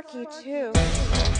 Sparky, too.